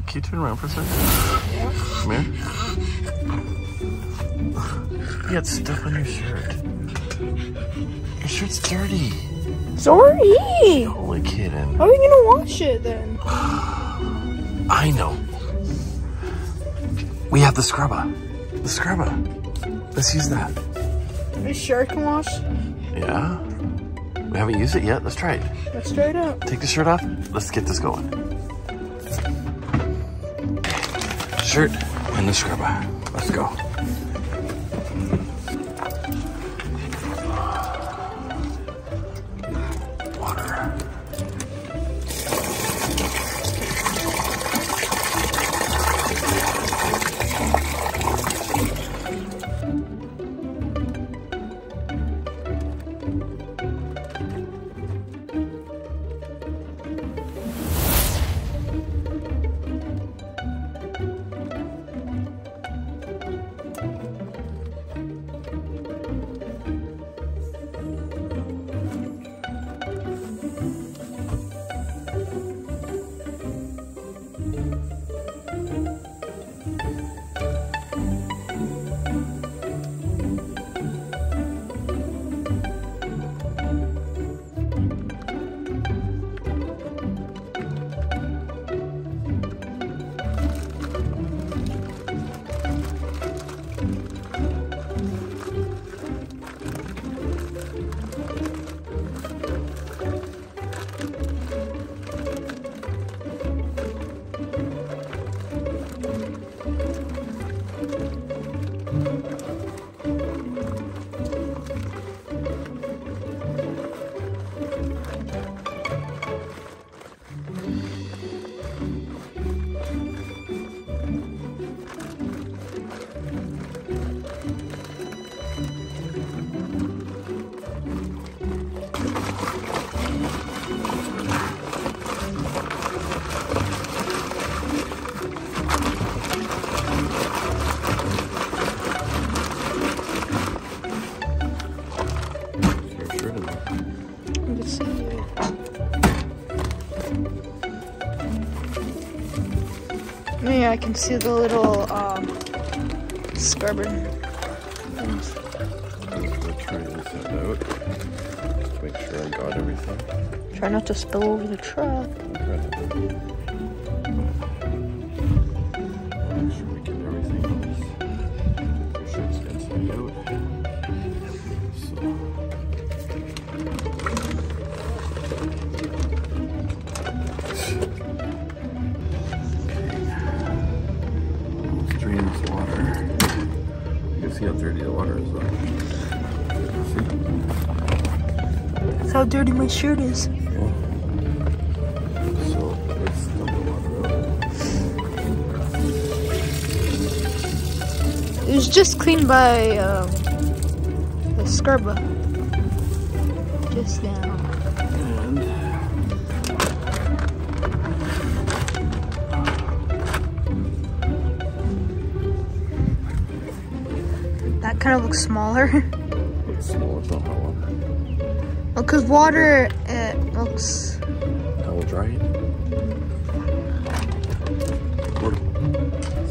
can, can you turn around for a second? Come here. You got stuff on your shirt. Your shirt's dirty. Sorry. Holy kitten. How are you gonna wash it then? I know. We have the Scrubba. The Scrubba. Let's use that. Are you sure I can wash? Yeah? We haven't used it yet. Let's try it. Let's try it out. Take the shirt off. Let's get this going. Shirt and the Scrubba. Let's go. Yeah, I can see the little um, scrubber things. Try out. Make sure I got everything. Try not to spill over the truck. Make sure we get everything else. Your shirt's inside out. See how dirty the water is though. See? That's how dirty my shirt is. So let's dump the water out. It was just cleaned by um, the Scrubba just now. That kind of looks smaller. it's small, it's not hot water. well, cause water it looks. I will dry it.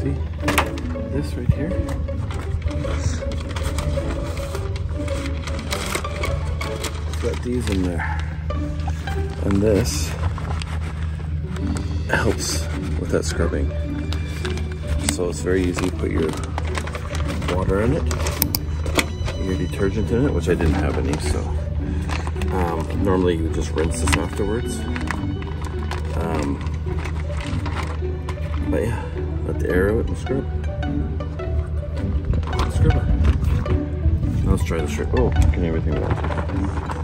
See? This right here. Got these in there. And this helps with that scrubbing. So it's very easy. You put your water in it, your detergent in it, which I didn't have any, so. Um, normally you just rinse this afterwards. Um, but yeah, let the air out and scrub. Scrub it. Now let's try the shirt. Oh, getting everything wet.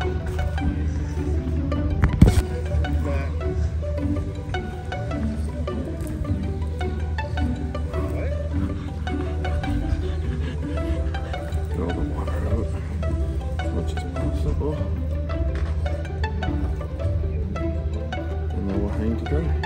And